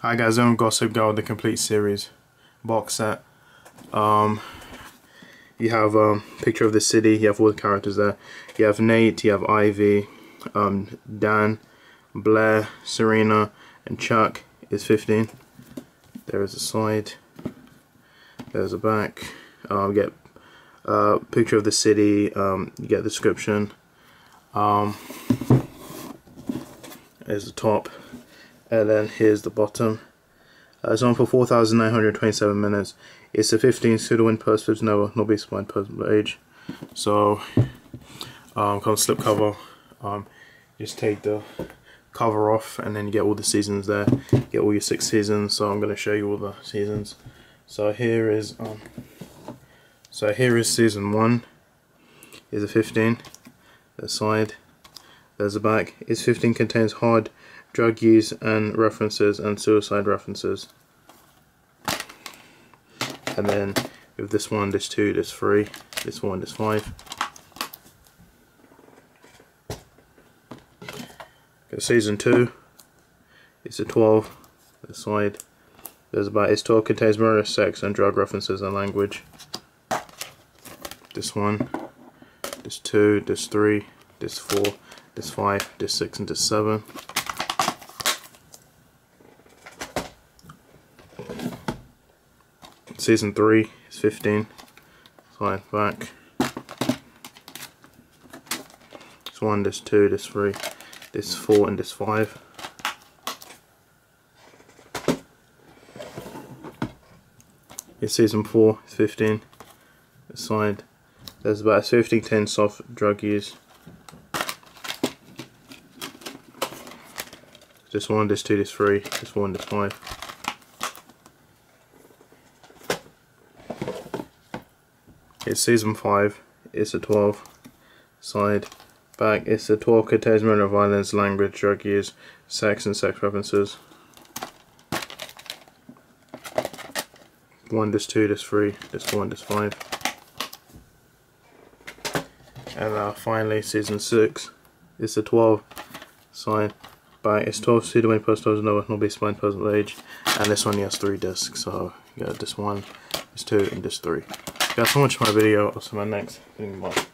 Hi guys, I'm Gossip Girl, the complete series box set. Um, you have a um, picture of the city, you have all the characters there. You have Nate, you have Ivy, um, Dan, Blair, Serena, and Chuck is 15. There is a side, there's a back. Um, get a uh, picture of the city, um, you get the description. Um, there's the top and then here's the bottom. Uh, it's on for 4,927 minutes. It's a 15 pseudo wind post with no no baseline post age. So um, comes slip cover. Um, just take the cover off and then you get all the seasons there. Get all your six seasons. So I'm going to show you all the seasons. So here is um, so here is season one. Is a 15 the side there's the back is 15 contains hard drug use and references and suicide references. And then with this one, this two, this three, this one, this five. Okay, season two, it's a 12, this side. There's about, it's 12 contains murder, sex and drug references and language. This one, this two, this three, this four, this five, this six and this seven. season 3 is 15 slide back. This 1, this 2, this 3 this 4 and this 5 it's season 4 is 15 this there's about 15 10 soft drug use this 1, this 2, this 3 this 1, this 5 It's season 5, it's a 12 side back, it's a 12 contains of violence, language, drug use, sex and sex references. 1, this 2, this 3, this one, this 5. And uh, finally season 6, it's a 12 side back, it's 12 pseudo posters, no, no be spine puzzle age, and this one has 3 discs, so you got this one, this 2, and this 3. That's so much for my video. See my next. Bye.